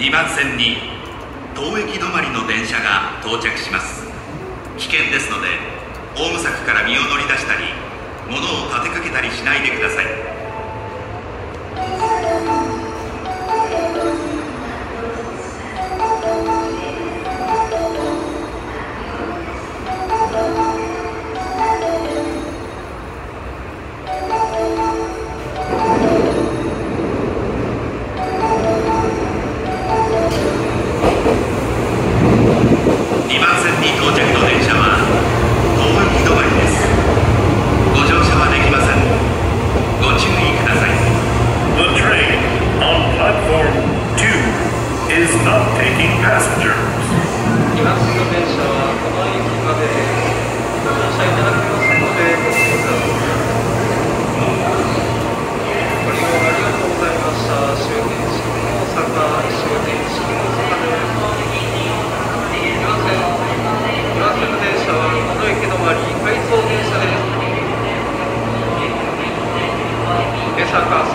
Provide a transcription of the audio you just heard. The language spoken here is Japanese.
2番線に当駅止まりの電車が到着します。危険ですのでホーム柵から身を乗り出したり物を立てかけたりしないでください。not taking passengers. の電車はこの駅までご乗車いただけます。のでご注意ください。ご利用ありがとうございました。終、の。電車は駅止まり、電車です。